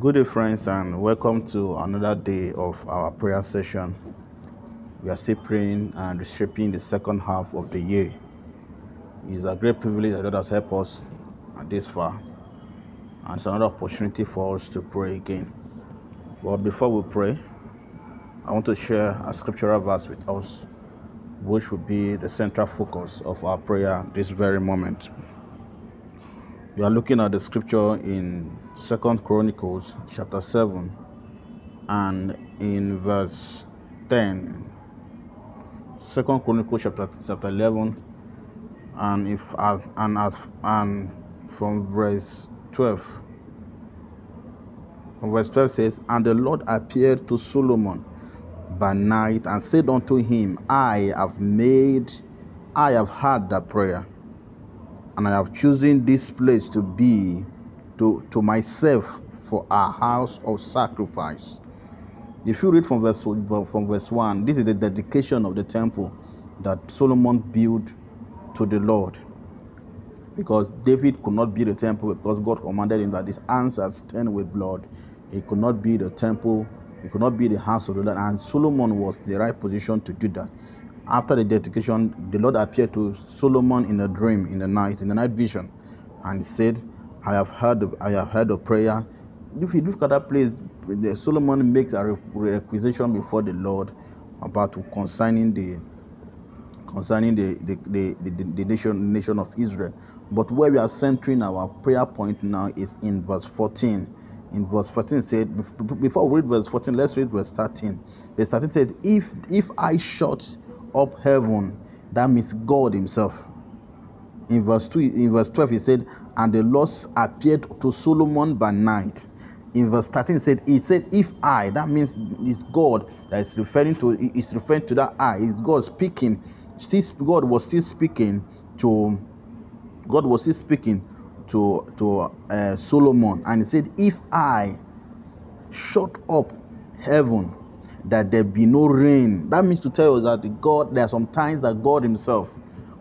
Good day, friends, and welcome to another day of our prayer session. We are still praying and reshaping the second half of the year. It's a great privilege that God has helped us this far, and it's another opportunity for us to pray again. But before we pray, I want to share a scriptural verse with us, which will be the central focus of our prayer this very moment. We are looking at the scripture in Second Chronicles chapter 7 and in verse 10. Second Chronicles chapter, chapter 11 and if and as and from verse 12. From verse 12 says, And the Lord appeared to Solomon by night and said unto him, I have made, I have heard that prayer and I have chosen this place to be to, to myself for a house of sacrifice. If you read from verse from verse 1, this is the dedication of the temple that Solomon built to the Lord. Because David could not build a temple because God commanded him that his hands are stained with blood. He could not build a temple, he could not build the house of the Lord, and Solomon was the right position to do that after the dedication, the Lord appeared to Solomon in a dream in the night, in the night vision, and he said, "I have heard, I have heard a prayer." If you look at that place, Solomon makes a requisition before the Lord about concerning the concerning the the, the, the, the nation nation of Israel. But where we are centering our prayer point now is in verse 14. In verse 14 said, before we read verse 14, let's read verse 13. Verse 13 said, If if I shut up heaven, that means God Himself. In verse 2, in verse 12, he said, And the Lord appeared to Solomon by night. In verse 13, he said, He said, If I, that means it's God that is referring to, is referring to that I, it's God speaking. Still, God was still speaking to God was still speaking to to uh, Solomon, and he said, "If I shut up heaven that there be no rain. That means to tell us that God, there are some times that God Himself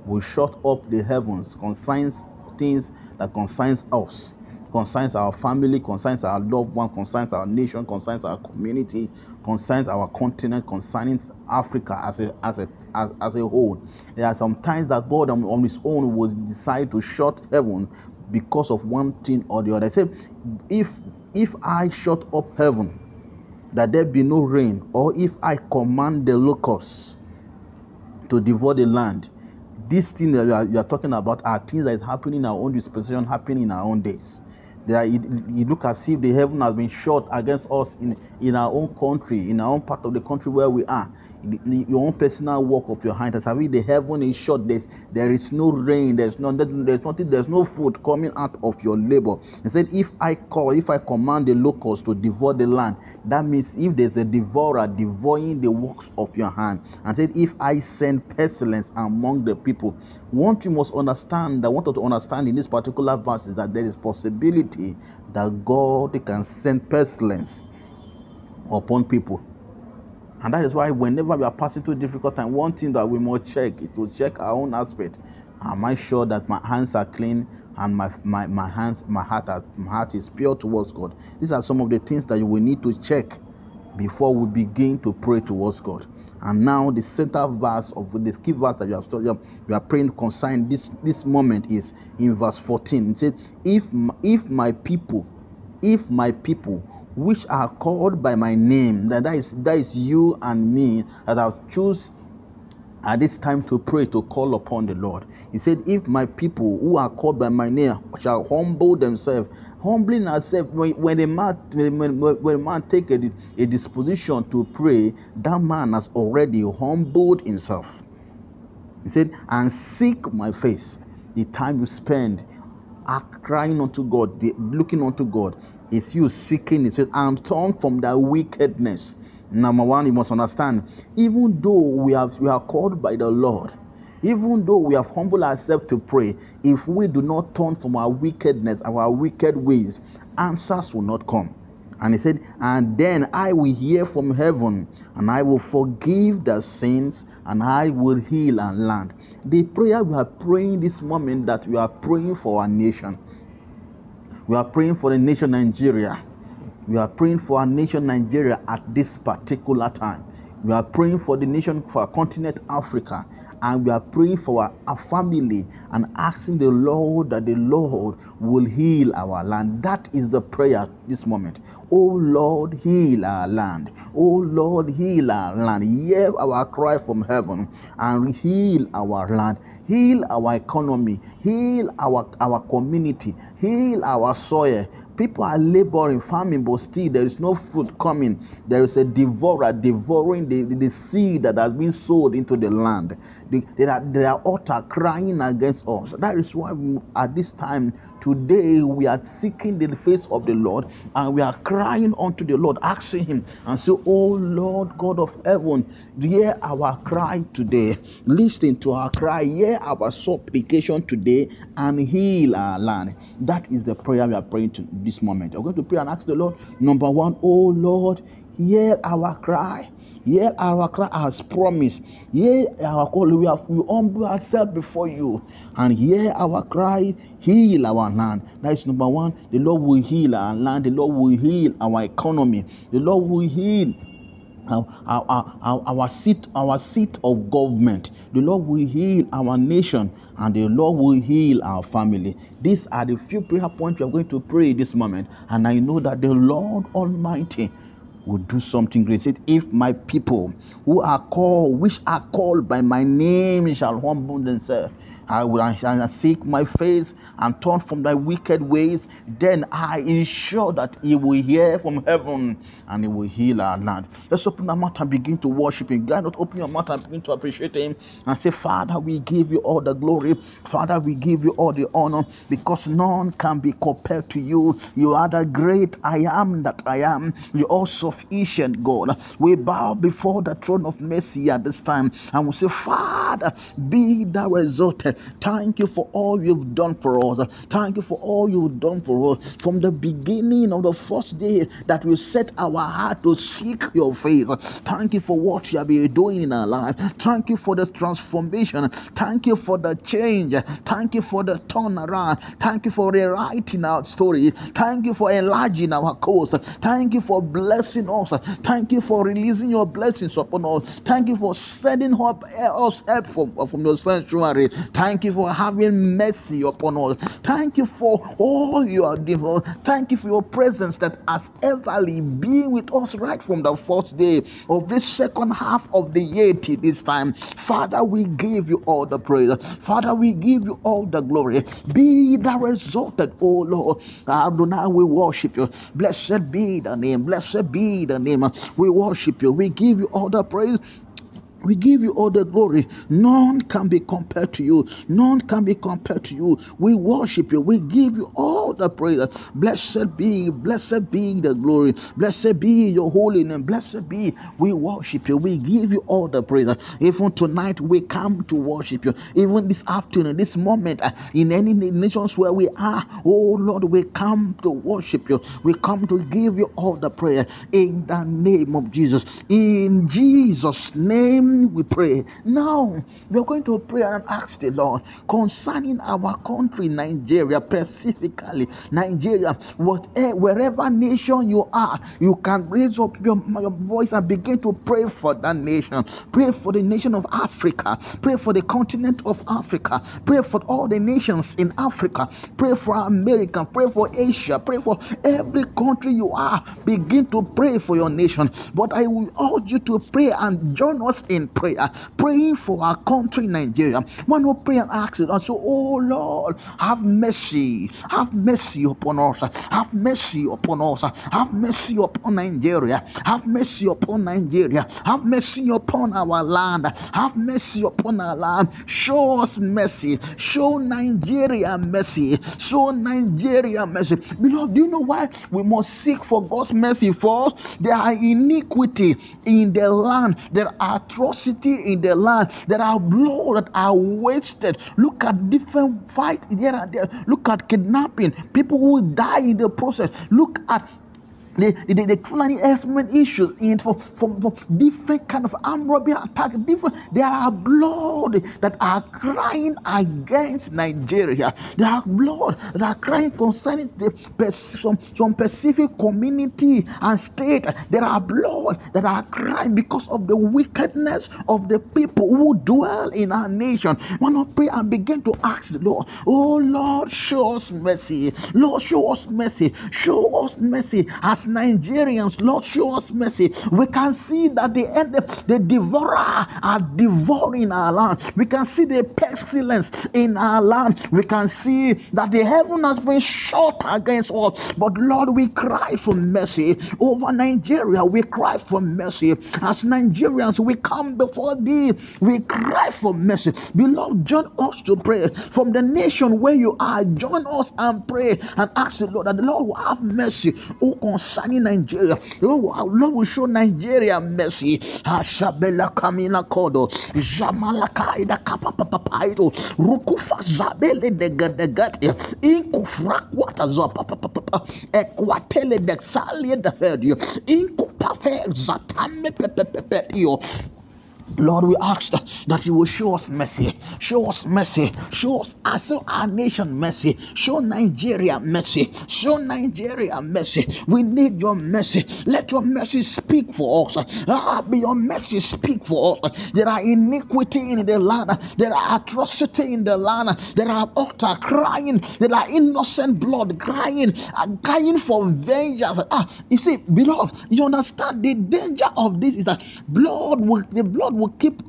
will shut up the heavens, concerns things that concerns us, concerns our family, concerns our loved one, concerns our nation, concerns our community, concerns our continent, concerning Africa as a as a as, as a whole. There are some times that God on, on His own will decide to shut heaven because of one thing or the other. Say, if if I shut up heaven that there be no rain, or if I command the locusts to devour the land, these things that you are, you are talking about are things that is happening in our own dispensation, happening in our own days. There, it, it look as if the heaven has been shut against us in, in our own country, in our own part of the country where we are your own personal work of your hand. As if the heaven is shut, there's, there is no rain, there's no there's nothing, there's no food coming out of your labor. He said, If I call, if I command the locusts to devour the land, that means if there's a devourer devouring the works of your hand. And said, If I send pestilence among the people, what you must understand, I want to understand in this particular verse is that there is possibility that God can send pestilence upon people and that is why whenever we are passing through difficult time, one thing that we must check is to check our own aspect. Am I sure that my hands are clean and my, my, my hands, my heart, my heart is pure towards God? These are some of the things that you will need to check before we begin to pray towards God. And now the center verse of this key verse that you have studied, you are praying concerning this this moment is in verse 14. It says, "If if my people, if my people which are called by my name. That, that is that is you and me that I've choose at this time to pray to call upon the Lord. He said, If my people who are called by my name shall humble themselves, humbling ourselves when, a man when, when a man take a, a disposition to pray, that man has already humbled himself. He said, and seek my face. The time you spend crying unto God, looking unto God, is you seeking His face and turn from that wickedness. Number one, you must understand, even though we have we are called by the Lord, even though we have humbled ourselves to pray, if we do not turn from our wickedness, our wicked ways, answers will not come. And he said, And then I will hear from heaven, and I will forgive the sins, and I will heal and land. The prayer we are praying this moment that we are praying for our nation we are praying for the nation Nigeria. We are praying for our nation, Nigeria, at this particular time. We are praying for the nation, for our continent, Africa and we are praying for our, our, family and asking the Lord that the Lord will heal our land. That is the prayer this moment. Oh Lord, heal our land. Oh Lord, heal our land. Hear our cry from heaven and heal our land. Heal our economy. Heal our, our community. Heal our soil People are laboring, farming, but still there is no fruit coming. There is a devourer devouring the, the, the seed that has been sowed into the land. They, they, are, they are utter crying against us. That is why we, at this time Today we are seeking the face of the Lord and we are crying unto the Lord, asking Him and say, Oh Lord God of heaven, hear our cry today. Listen to our cry, hear our supplication today and heal our land. That is the prayer we are praying to this moment. I'm going to pray and ask the Lord, number one, oh Lord, hear our cry Hear our cry as promise. Hear our call. We have we humble ourselves before you and hear our cry. Heal our land. That is number one. The Lord will heal our land. The Lord will heal our economy. The Lord will heal our, our, our, our, seat our seat of government the lord will heal our nation and the lord will heal our family these are the few prayer points we are going to pray this moment and i know that the lord almighty will do something great. Said, if my people who are called, which are called by my name, shall humble themselves I will seek my face and turn from thy wicked ways. Then I ensure that he will hear from heaven and he will heal our land. Let's open our mouth and begin to worship him. God, not open your mouth and begin to appreciate him and say, Father, we give you all the glory. Father, we give you all the honor because none can be compared to you. You are the great I am that I am. You are sufficient God. We bow before the throne of mercy at this time and we say, Father, be thou exalted Thank you for all you've done for us. Thank you for all you've done for us from the beginning of the first day that we set our heart to seek your face. Thank you for what you have been doing in our life. Thank you for the transformation. Thank you for the change. Thank you for the turnaround. Thank you for rewriting our story. Thank you for enlarging our course. Thank you for blessing us. Thank you for releasing your blessings upon us. Thank you for setting up us help from, from your sanctuary. Thank you for having mercy upon us. Thank you for all you are doing. Thank you for your presence that has everly been with us right from the first day of this second half of the year till this time. Father, we give you all the praise. Father, we give you all the glory. Be thou exalted, O Lord. Adonai, we worship you. Blessed be the name. Blessed be the name. We worship you. We give you all the praise. We give you all the glory. None can be compared to you. None can be compared to you. We worship you. We give you all the praise. Blessed be, blessed be the glory. Blessed be your holy name. Blessed be. We worship you. We give you all the praise. Even tonight, we come to worship you. Even this afternoon, this moment, uh, in any nations where we are, oh Lord, we come to worship you. We come to give you all the prayer in the name of Jesus. In Jesus' name we pray. Now, we are going to pray and ask the Lord concerning our country, Nigeria, specifically Nigeria, whatever, wherever nation you are, you can raise up your, your voice and begin to pray for that nation. Pray for the nation of Africa. Pray for the continent of Africa. Pray for all the nations in Africa. Pray for America. Pray for Asia. Pray for every country you are. Begin to pray for your nation. But I will urge you to pray and join us in in prayer, praying for our country, Nigeria. One will pray and ask it, and so, oh Lord, have mercy, have mercy upon us, have mercy upon us, have mercy upon Nigeria, have mercy upon Nigeria, have mercy upon our land, have mercy upon our land. Show us mercy, show Nigeria mercy, show Nigeria mercy. Beloved, do you know why we must seek for God's mercy first? There are iniquity in the land, there are in the land. There are blood that are wasted. Look at different fight here and there. Look at kidnapping. People who die in the process. Look at the, the, the, the Fulani herdsmen issues in for, for, for different kind of armed robbery attack. Different there are blood that are crying against Nigeria. There are blood that are crying concerning the some, some specific community and state. There are blood that are crying because of the wickedness of the people who dwell in our nation. When I pray and begin to ask the Lord, Oh Lord, show us mercy. Lord, show us mercy. Show us mercy as Nigerians. Lord, show us mercy. We can see that the end, the devourer are devouring our land. We can see the pestilence in our land. We can see that the heaven has been shut against us. But Lord, we cry for mercy over Nigeria. We cry for mercy. As Nigerians, we come before thee. We cry for mercy. Beloved, join us to pray from the nation where you are. Join us and pray and ask the Lord that the Lord will have mercy oh, concerning Nigeria. Lord, Lord will show Nigeria mercy. Ashabela Kamina Kodo. Jamalakaida Kapapapaido. Rukufa Zabele de Gadegat. Inkufrakwata Zopapapapa. Equatele de Salia de Fedio. Inkupafe Zatame Pepepepetio. Lord, we ask that, that you will show us mercy, show us mercy, show us, show our nation mercy, show Nigeria mercy, show Nigeria mercy. We need your mercy. Let your mercy speak for us. Ah, be your mercy speak for us. There are iniquity in the land, there are atrocity in the land, there are utter crying, there are innocent blood crying, uh, crying for vengeance. Ah, you see, beloved, you understand the danger of this is that blood will the blood will keep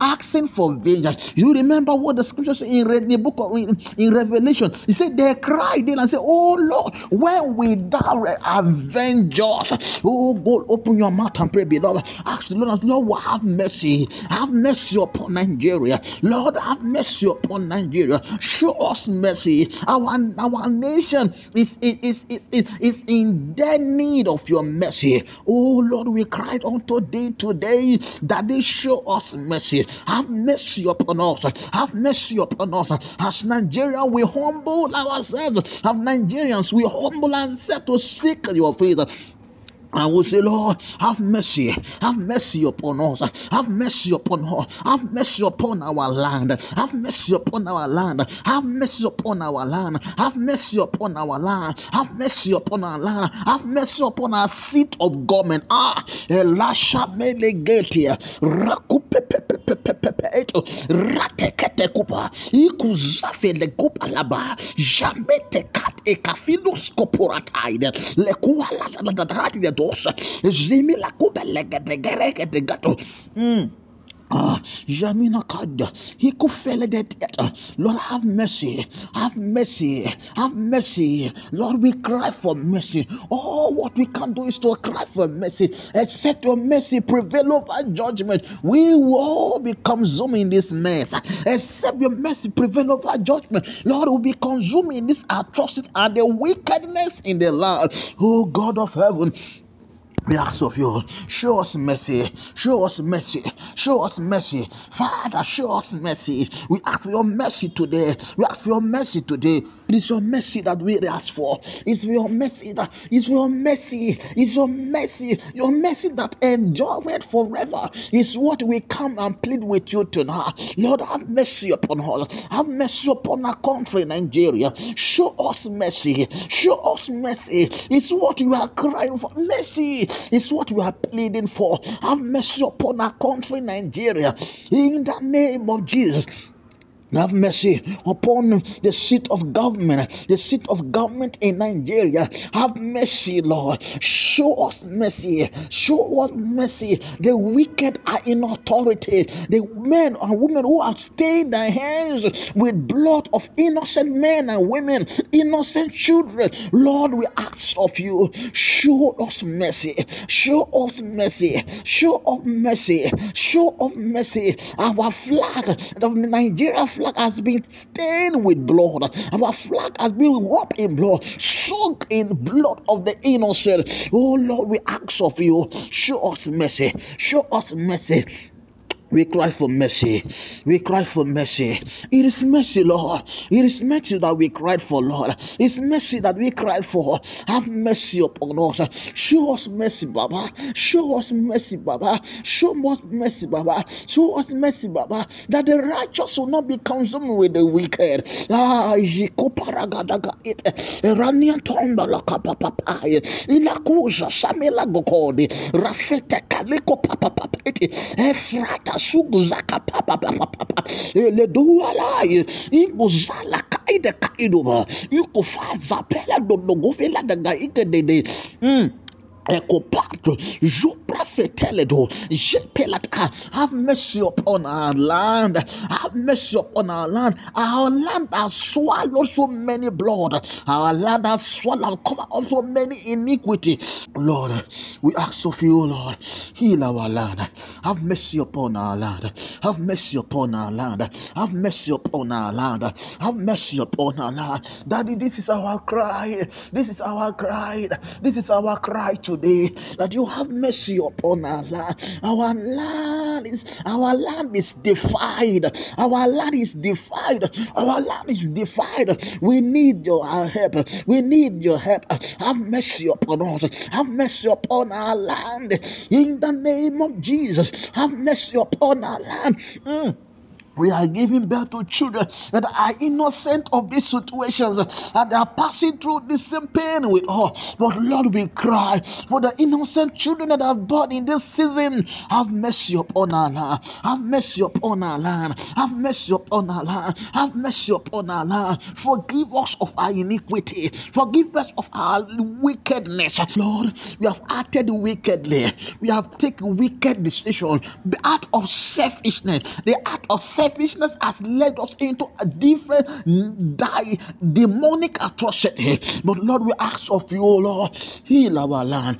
asking for vengeance. You remember what the scriptures in the book of in, in Revelation? He said they cried in and said, Oh Lord, when we die, avenge us. Oh God, open your mouth and pray, beloved. Ask the Lord, Lord, have mercy. Have mercy upon Nigeria. Lord, have mercy upon Nigeria. Show us mercy. Our, our nation is, is, is, is, is in dead need of your mercy. Oh Lord, we cried unto thee today that they show us mercy. Have mercy upon us. Have mercy upon us. As Nigeria, we humble ourselves. As Nigerians, we humble ourselves to seek your face. I will say, Lord, have mercy, have mercy upon us, have mercy upon us, have mercy upon our land, have mercy upon our land, have mercy upon our land, have mercy upon our land, have mercy upon our land, have mercy upon our seat of government. Ah, Elasha Melegetia, Rakupepepepepepepepeto, Ratekete Kupa, Ikuzafe le Kupa Laba, Jamete Kat Ekafilos Koporataide, Lekuala dosa zimi la geregede gato mm. Ah, Jamina Kada, he could fell dead. Lord, have mercy, have mercy, have mercy. Lord, we cry for mercy. Oh, what we can do is to cry for mercy. Except your mercy prevail over judgment, we will be consumed in this mess. Except your mercy prevail over judgment, Lord, we'll be consumed in this atrocity and the wickedness in the land. Oh, God of heaven, we ask of you, show us mercy, show us mercy, show us mercy. Father, show us mercy. We ask for your mercy today. We ask for your mercy today. It is your mercy that we ask for. It's your mercy that it's your mercy. It's your mercy. Your mercy that endureth forever. Is what we come and plead with you tonight. Lord, have mercy upon us. Have mercy upon our country, Nigeria. Show us mercy. Show us mercy. It's what you are crying for. Mercy. It's what you are pleading for. Have mercy upon our country, Nigeria. In the name of Jesus. Have mercy upon the seat of government, the seat of government in Nigeria. Have mercy, Lord. Show us mercy. Show us mercy. The wicked are in authority. The men and women who have stained their hands with blood of innocent men and women, innocent children. Lord, we ask of you, show us mercy. Show us mercy. Show us mercy. Show us mercy. Our flag, the Nigeria flag flag has been stained with blood. Our flag has been wrapped in blood, soaked in blood of the innocent. Oh Lord, we ask of you, show us mercy, show us mercy. We cry for mercy. We cry for mercy. It is mercy, Lord. It is mercy that we cried for, Lord. It's mercy that we cried for. Have mercy upon us. Show us mercy, Baba. Show us mercy, Baba. Show us mercy, Baba. Show us mercy, Baba. That the righteous will not be consumed with the wicked. Ah, suguzaka papa papa papa ele duala iguzala kaide kaidoba ikufaza pela dodo gofela daga ike dede mm have mercy upon our land, have mercy upon our land. Our land has swallowed so many blood, our land has swallowed, cover up so many iniquity. Lord, we ask of you, Lord, heal our land, have mercy upon our land, have mercy upon our land, have mercy upon our land, have mercy upon our land. Daddy, this is our cry, this is our cry, this is our cry today that you have mercy upon our land. Our land is our land is defied. Our land is defied. Our land is defied. We need your help. We need your help. Have mercy upon us. Have mercy upon our land. In the name of Jesus. Have mercy upon our land. Mm. We are giving birth to children that are innocent of these situations and they are passing through the same pain with us. But Lord, we cry for the innocent children that are born in this season. Have mercy upon our land. Have mercy upon our land. Have mercy upon our land. Have mercy upon our land. Forgive us of our iniquity. Forgive us of our wickedness. Lord, we have acted wickedly. We have taken wicked decisions. The act of selfishness, the act of selfishness has led us into a different die, demonic atrocity. But Lord, we ask of you, Lord, heal our land.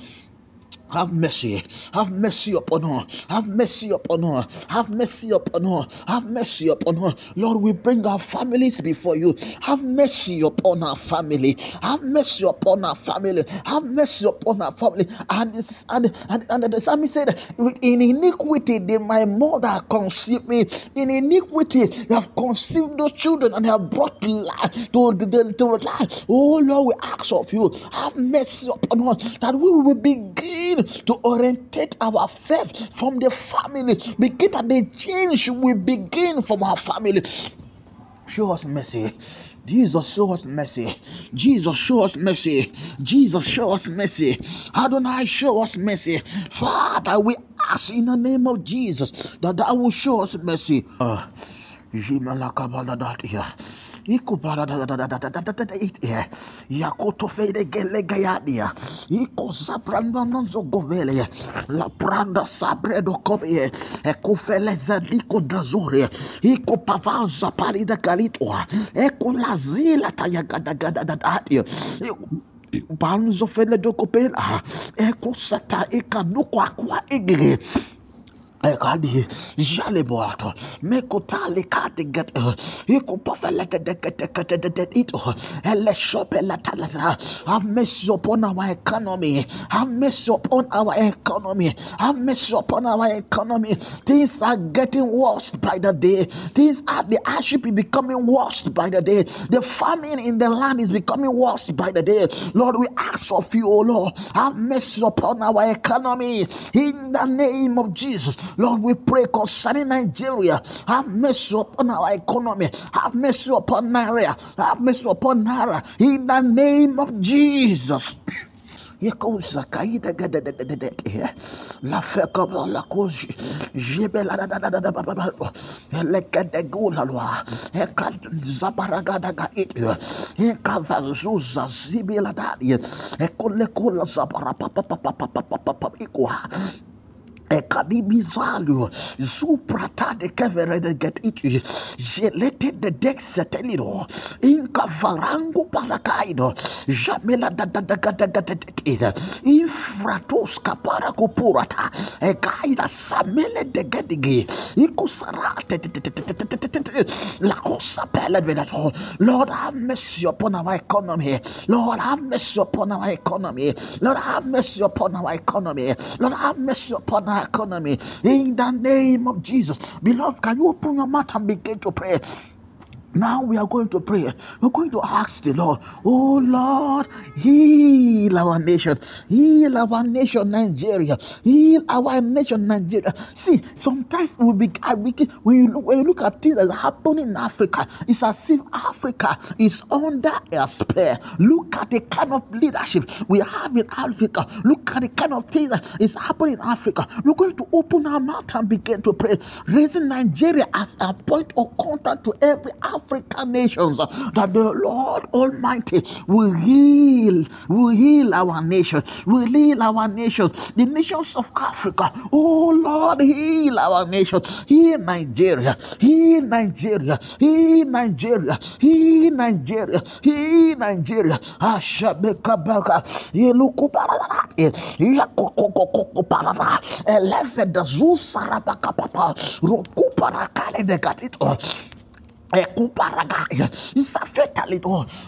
Have mercy. Have mercy upon her. Have mercy upon her. Have mercy upon her. Have mercy upon her. Lord, we bring our families before you. Have mercy upon our family. Have mercy upon our family. Have mercy upon our family. And and and, and the psalmist said, In iniquity did my mother conceive me. In iniquity, you have conceived those children and have brought life to the to life. Oh Lord, we ask of you, have mercy upon us that we will begin to orientate ourselves from the family. Begin that the change will begin from our family. Show us mercy. Jesus, show us mercy. Jesus, show us mercy. Jesus, show us mercy. Adonai, show us mercy. Father, we ask in the name of Jesus that thou will show us mercy. Uh, ikubaraia yakotofeiregelegeyadia ikozabrandanonzogoveleya lapranda sabredokobeye ekufelezenikodrazorie ikopavaza paridekalitoa ekolazila tayagadagadaadadio banzo fele dokopela ekosata ekanukwakua igiri Ekadi jale boato mekotali kati get iko pofele de de de de de de it ele shope la talata have mercy upon our economy have mercy upon our economy have mercy upon our economy. Things are getting worse by the day. Things are the hardship is becoming worse by the day. The famine in the land is becoming worse by the day. Lord we ask of you oh Lord. Have mercy upon our economy. In the name of Jesus Lord, we pray concerning Nigeria. Have mercy upon our economy. Have mercy upon Nigeria. Have mercy upon Naira. In the name of Jesus. يكوزا Ekadibi zalu zuprata de kevere de get it jelete de dek setelido inka varangu parakaido jamela da da da da da da da infratos kapara kupurata ekaida samele de gedigi ikusarate la cosa pele vedato Lord have mercy upon our economy Lord have mercy upon our economy Lord have mercy upon our economy Lord have mercy upon our economy. In the name of Jesus. Beloved, can you open your mouth and begin to pray? Now we are going to pray. We're going to ask the Lord, Oh Lord, heal our nation, heal our nation, Nigeria, heal our nation, Nigeria. See, sometimes we be, when you look when you look at things that are happening in Africa, it's as if Africa is under a spell. Look at the kind of leadership we have in Africa. Look at the kind of things that is happening in Africa. We're going to open our mouth and begin to pray, raising Nigeria as a point of contact to every African African nations that the Lord Almighty will heal, will heal our nation, will heal our nation, the nations of Africa. Oh Lord, heal our nation, heal Nigeria, heal Nigeria, heal Nigeria, heal Nigeria, heal Nigeria. Ashabekabaka, Yelukuparada, Yakokokokoparada, Eleven the Zusarabakapapa. It's affected Eh, oh,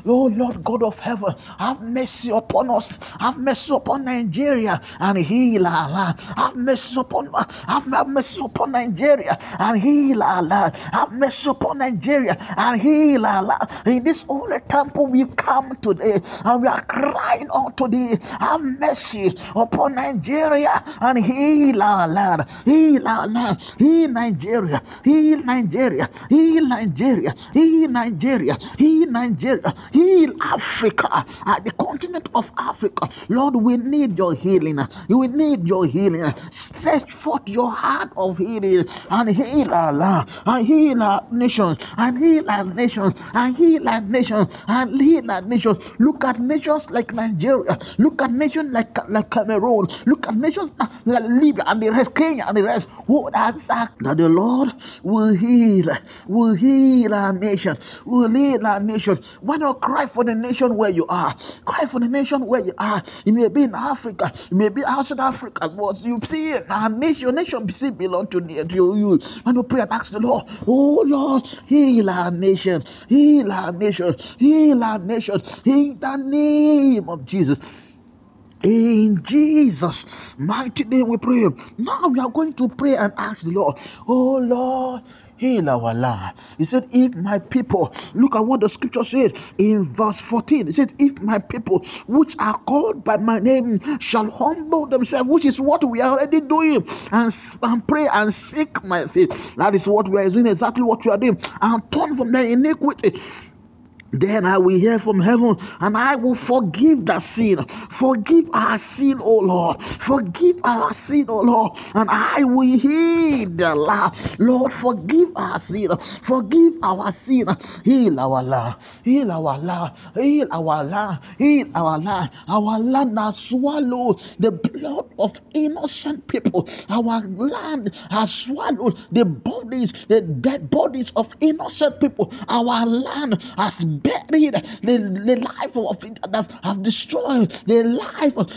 oh Lord God of heaven, have mercy upon us. Have mercy upon Nigeria and heal land. Have mercy upon have have mercy upon Nigeria and heal land. Have mercy upon Nigeria and heal land. In this holy temple we've come today and we are crying out today. Have mercy upon Nigeria and heal our land. Heal our land. Heal Nigeria. Heal Nigeria. Heal Nigeria. Nigeria, heal Nigeria, heal Nigeria, heal Africa, the continent of Africa. Lord, we need your healing. We need your healing. Stretch forth your heart of healing and heal our land, and heal our nations, and heal our nations, and heal our nations, and heal our nations. Look at nations like Nigeria. Look at nations like, like Cameroon. Look at nations like Libya and the rest, Kenya and the rest. What that that the Lord will heal, will heal our nation. Will heal our nation. Why not cry for the nation where you are? Cry for the nation where you are. You may be in Africa. You may be outside Africa. But you see, our nation, your nation still belong to, to you. When you pray and ask the Lord, Oh Lord, heal our nation. Heal our nation. Heal our nation. In the name of Jesus. In Jesus' mighty name we pray. Now we are going to pray and ask the Lord, Oh Lord, heal our land. He said, If my people, look at what the scripture said in verse 14. It said, If my people, which are called by my name, shall humble themselves, which is what we are already doing, and, and pray and seek my face. That is what we are doing, exactly what we are doing, and turn from their iniquity then I will hear from heaven and I will forgive that sin. Forgive our sin, O Lord. Forgive our sin, O Lord. And I will heal the land. Lord, forgive our sin. Forgive our sin. Heal our land. Heal our land. Heal our land. Heal our land. Our land has swallowed the blood of innocent people. Our land has swallowed the bodies, the dead bodies of innocent people. Our land has buried. The, the life of that have destroyed. The life of,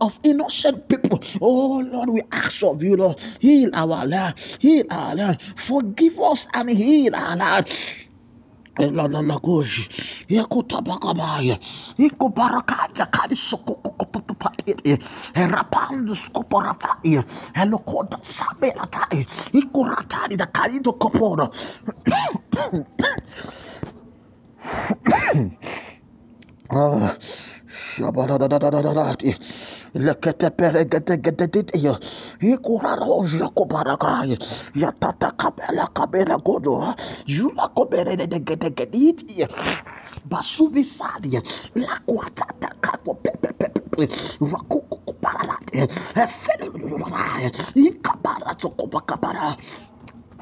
of, innocent people. Oh Lord, we ask of you, Lord, heal our land, heal our land, forgive us and heal our land. Elalalagoji. Ah, shabadadadadadadadi. Lekete peregete gededideo. Ikuraro jakobaragaya. Yatata kabela kabela godo. Jula kobere de gedegedidi. Basuvi sadia. La kwatata kapo pepe pepe. Rakuku paralate. Efele. Ikabara tokoba kabara.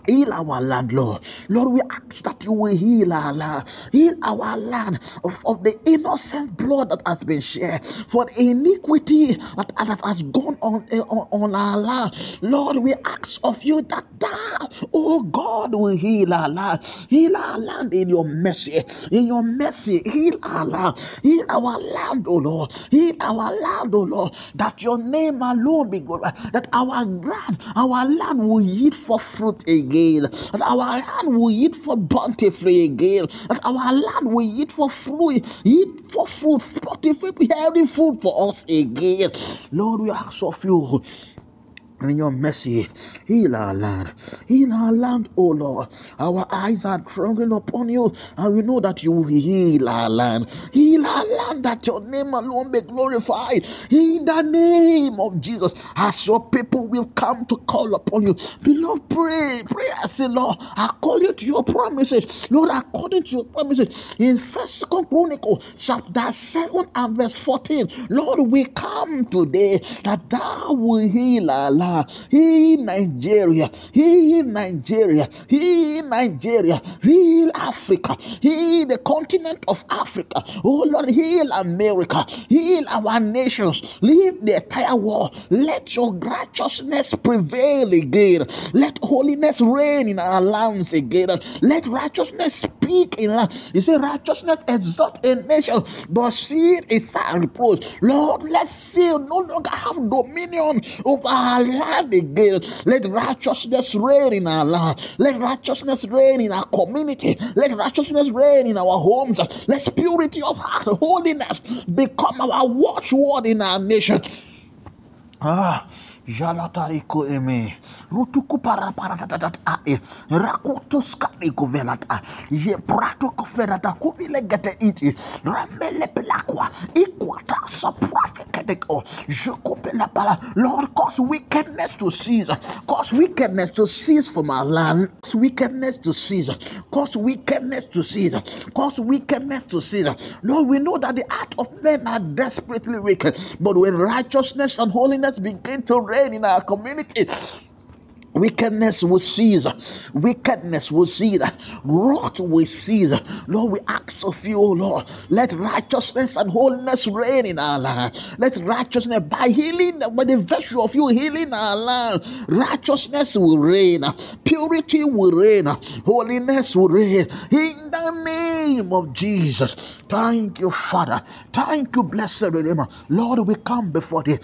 Heal our land, Lord. Lord, we ask that you will heal our land. Heal our land of, of the innocent blood that has been shed, for the iniquity that, that has gone on, on, on our land. Lord, we ask of you that thou, oh God, will heal our land. Heal our land in your mercy. In your mercy, heal our land. Heal our land, oh Lord. Heal our land, oh Lord. That your name alone be glorified. That our land, our land will yield for fruit again again, and our land will eat for bountifully again, and our land will eat for fruit, eat for fruit, bountiful, healthy food for us again. Lord, we ask of you in your mercy, heal our land. Heal our land, O Lord. Our eyes are trembling upon you, and we know that you will heal our land. Heal our land that your name alone be glorified. In the name of Jesus, as your people will come to call upon you. Beloved, pray, pray, I say, Lord, according to your promises, Lord, according to your promises, in First Chronicle, chapter 7 and verse 14, Lord, we come today that thou will heal our land. He Nigeria, he Nigeria, he Nigeria, heal Africa, heal the continent of Africa. Oh Lord, heal America, heal our nations, leave the entire world. Let your righteousness prevail again. Let holiness reign in our lands again. Let righteousness speak in land. You say righteousness exalt a nation, but sin is a reproach. Lord, let sin no longer have dominion over our again. Let righteousness reign in our land. Let righteousness reign in our community. Let righteousness reign in our homes. Let purity of heart, holiness become our watchword in our nation. Ah, Jalatariko eme. Rutuku para para tatatat ae. Rakutus kadiko velata. Je prato koferata kuvile gete iti. Ramele pelakwa. Ikwata sa prophetic. Je coupe la pala. Lord, cause wickedness to cease. Cause wickedness to cease from our land. Cause wickedness to cease. Cause wickedness to cease. Cause wickedness to cease. Lord, we know that the heart of men are desperately wicked. But when righteousness and holiness begin to reign in our community, Wickedness will cease. Wickedness will cease. Wrath will cease. Lord, we ask of you, oh Lord, let righteousness and holiness reign in our land. Let righteousness, by healing, by the virtue of you healing our land, righteousness will reign. Purity will reign. Holiness will reign. In the name of Jesus. Thank you, Father. Thank you, blessed Redeemer. Lord, we come before thee.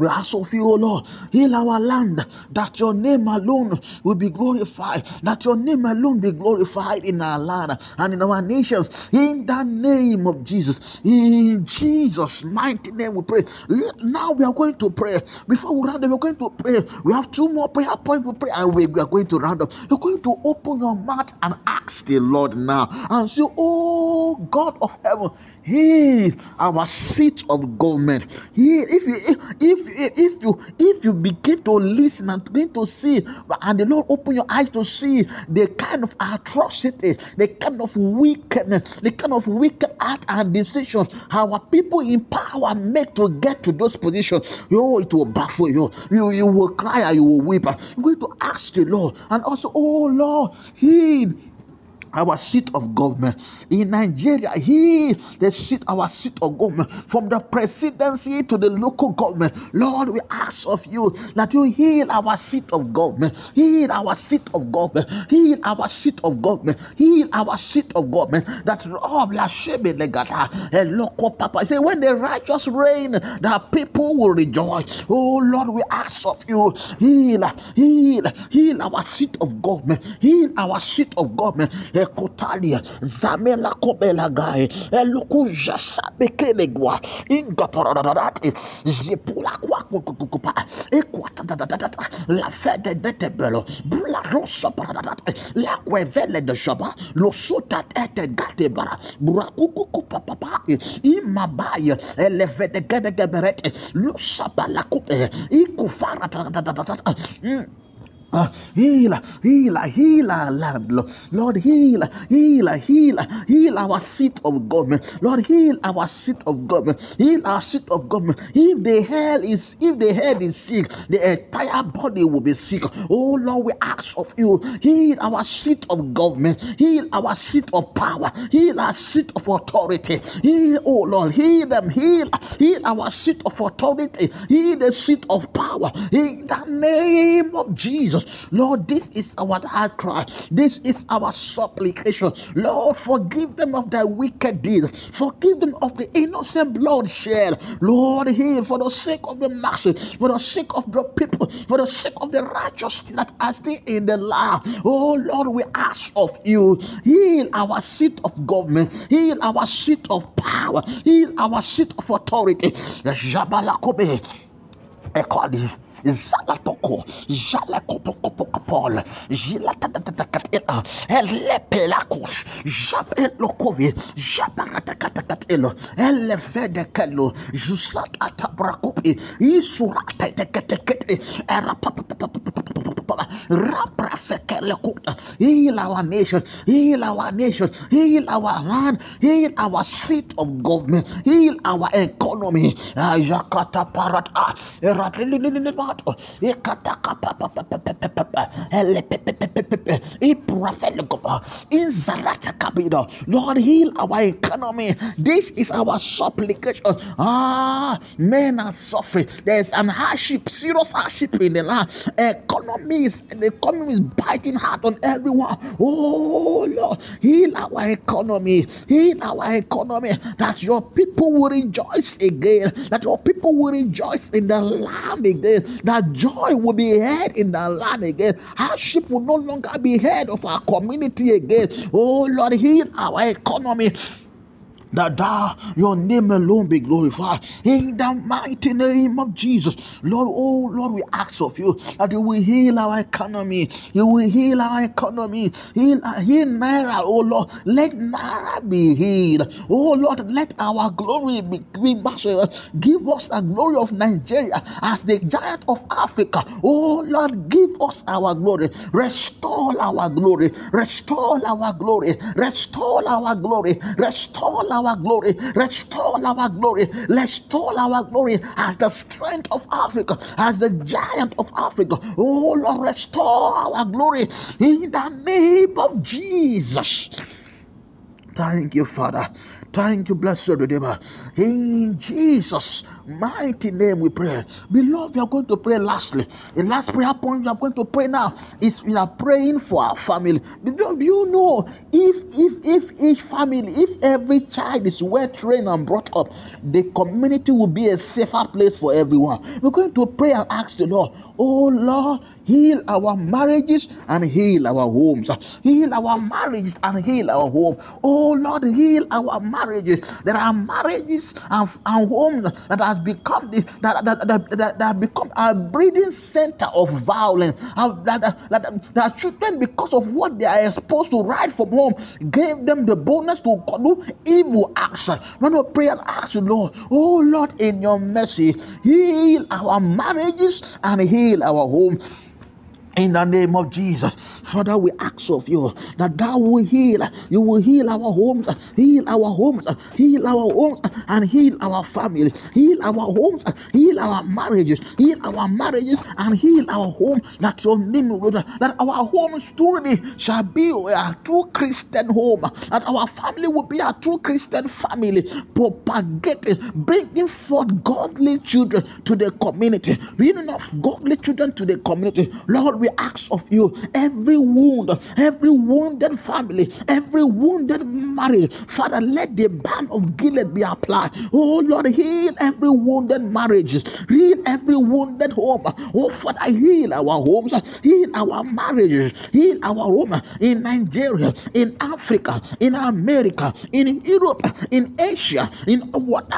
We ask of you, O Lord, heal our land, that your name alone will be glorified, that your name alone be glorified in our land and in our nations, in the name of Jesus. In Jesus' mighty name, we pray. Now we are going to pray. Before we round up, we're going to pray. We have two more prayer points to pray, and we are going to round up. You're going to open your mouth and ask the Lord now and say, Oh God of heaven, Heal our seat of government. Heal if you if if if you if you begin to listen and begin to see, and the Lord open your eyes to see the kind of atrocity, the kind of wickedness, the kind of wicked act and decisions our people in power make to get to those positions. Yo, it will baffle you. You you will cry and you will weep. You're going to ask the Lord, and also, oh Lord, heal our seat of government in Nigeria. He the seat, our seat of government, from the presidency to the local government. Lord, we ask of you that you heal our seat of government, heal our seat of government, heal our seat of government, heal our seat of government. That oh, Lashebe Legata, and local Papa. Say when the righteous reign, the people will rejoice. Oh Lord, we ask of you, heal, heal, heal our seat of government, heal our seat of government e kutalia zamela kobelagae elukuja sabekelegwa ingapororororati zipula kwakukukupa ekwatadadadata la fede betebelo bula rosa paradadata la kwevele de shaba losota tete gatebara burakukukupapapa imabaye elevedegedegeberete losabalakupe ikufara tadadadadata mm. Ah, heal, heal, heal our land, Lord. Lord, heal, heal, heal, heal our seat of government. Lord, heal our seat of government. Heal our seat of government. If the head is, if the head is sick, the entire body will be sick. Oh Lord, we ask of you, heal our seat of government. Heal our seat of power. Heal our seat of authority. Heal, oh Lord, heal them. Heal, heal our seat of authority. Heal the seat of power. In the name of Jesus. Lord, this is our heart cry. This is our supplication. Lord, forgive them of their wicked deeds. Forgive them of the innocent blood shed. Lord, heal for the sake of the masses, for the sake of the people, for the sake of the righteous that are still in the land. Oh Lord, we ask of you, heal our seat of government, heal our seat of power, heal our seat of authority. Jabalakobe. Ekadi. Zalatoko jalekopokopokopol jilatatatakatela elepelakos jabelokovi jabaratakatakatelo elevedekelo jusatatabrakopi isurateteketekete raprafekelekuta heal our nation heal our nation heal our land heal our seat of government heal our economy Jakata parata kabida Lord heal our economy. This is our supplication. Ah men are suffering. There's an hardship serious hardship in the land. Economy is the economy is biting hard on everyone. Oh Lord heal our economy. Heal our economy. That your people will rejoice again. That your people will rejoice in the land again, that joy will be heard in the land again, hardship will no longer be heard of our community again. Oh Lord, heal our economy that thou, your name alone be glorified in the mighty name of Jesus. Lord, oh Lord, we ask of you that you will heal our economy. You will heal our economy. Heal, heal Naira, oh Lord. Let Naira be healed. Oh Lord, let our glory be, be massive. Give us the glory of Nigeria as the giant of Africa. Oh Lord, give us our glory. Restore our glory. Restore our glory. Restore our glory. Restore our our glory, restore our glory, restore our glory as the strength of Africa, as the giant of Africa. Oh Lord, restore our glory in the name of Jesus. Thank you, Father. Thank you, blessed Redeemer. In Jesus' mighty name we pray. Beloved, we are going to pray lastly. The last prayer point we are going to pray now is we are praying for our family. Beloved, you know if if if each family, if every child is well trained and brought up, the community will be a safer place for everyone. We're going to pray and ask the Lord, Oh Lord, heal our marriages and heal our homes. Heal our marriages and heal our home. Oh Lord, heal our marriages. There are marriages and, and homes that has become the, that, that, that, that, that have become a breeding center of violence. That, that, that, that children, because of what they are exposed to right from home, gave them the bonus to do evil action. When we pray and ask the Lord, oh Lord, in your mercy, heal our marriages and heal our homes in the name of Jesus. Father, we ask of you that thou will heal. You will heal our homes, heal our homes, heal our homes, and heal our families, Heal our homes, heal our marriages, heal our marriages, and heal our home. That your name will that our home truly shall be a true Christian home. That our family will be a true Christian family, propagating, bringing forth godly children to the community, bringing of godly children to the community. Lord, we ask of you every wound, every wounded family, every wounded marriage, Father, let the balm of Gilead be applied. Oh Lord, heal every wounded marriage, heal every wounded home. Oh Father, heal our homes, heal our marriages, heal our home in Nigeria, in Africa, in America, in Europe, in Asia, in what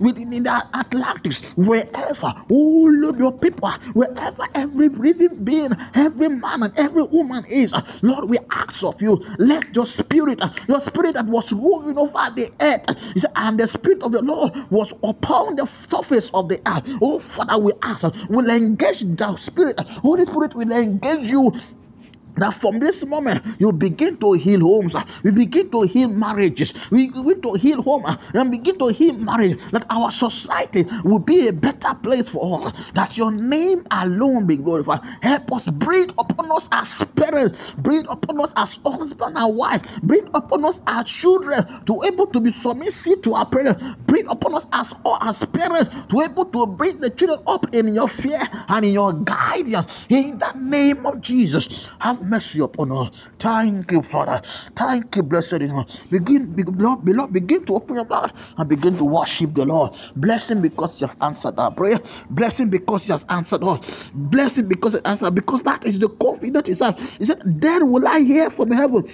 within the Atlantis, wherever. Oh Lord, your people, wherever every breathing being every man and every woman is. Uh, Lord, we ask of you, let your spirit, uh, your spirit that was moving over the earth, uh, and the spirit of the Lord was upon the surface of the earth. Oh, Father, we ask, will engage the spirit. Holy Spirit will engage you that from this moment you begin to heal homes, we begin to heal marriages, we begin to heal home uh, and begin to heal marriage. That our society will be a better place for all. That your name alone be glorified. Help us breathe upon us as parents, breathe upon us as husband and wife, breathe upon us as children to able to be submissive to our parents, breathe upon us as as parents to able to bring the children up in your fear and in your guidance. In the name of Jesus, have mercy upon us. Thank you, Father. Thank you, blessed in Begin, beloved, begin to open your mouth and begin to worship the Lord. Bless him because you have answered our prayer. Bless him because he has answered us. Bless him because he answered. Because that is the confidence he said. He said, Then will I hear from heaven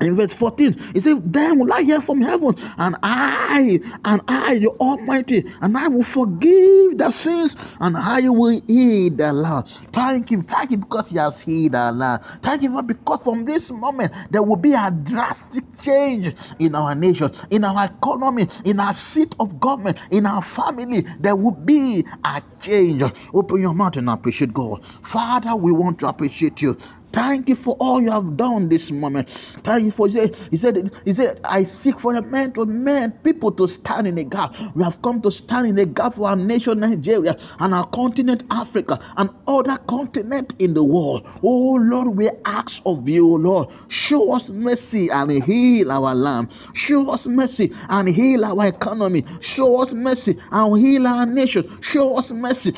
in verse 14 he said then will i hear from heaven and i and i the almighty and i will forgive the sins and i will heal the land thank him thank him because he has healed our land thank him because from this moment there will be a drastic change in our nation in our economy in our seat of government in our family. There will be a change. Open your mouth and appreciate god. Father we want to appreciate you Thank you for all you have done this moment. Thank you for he said, he said, he said, I seek for a man to man, people to stand in the gap. We have come to stand in the gap for our nation Nigeria and our continent Africa and other continent in the world. Oh Lord, we ask of you, Lord, show us mercy and heal our land. Show us mercy and heal our economy. Show us mercy and heal our nation. Show us mercy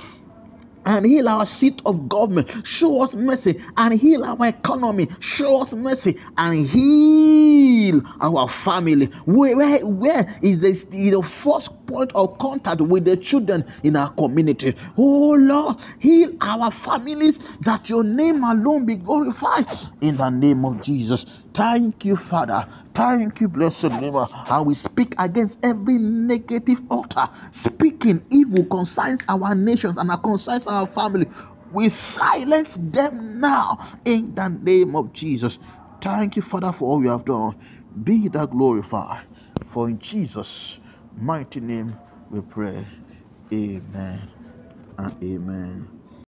and heal our seat of government. Show us mercy and heal our economy. Show us mercy and heal our family. Where, where, where is the, the first point of contact with the children in our community? Oh Lord, heal our families that your name alone be glorified in the name of Jesus. Thank you, Father. Thank you, blessed name. Ah. And we speak against every negative altar, speaking evil concerns our nations and concerns our family. We silence them now in the name of Jesus. Thank you, Father, for all you have done. Be that glorified. For in Jesus' mighty name we pray. Amen and amen.